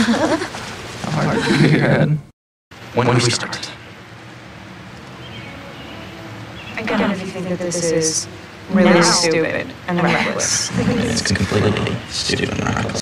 Hard to be head? When do we start? Again, if you think that this is really stupid and reckless. It's completely stupid and reckless.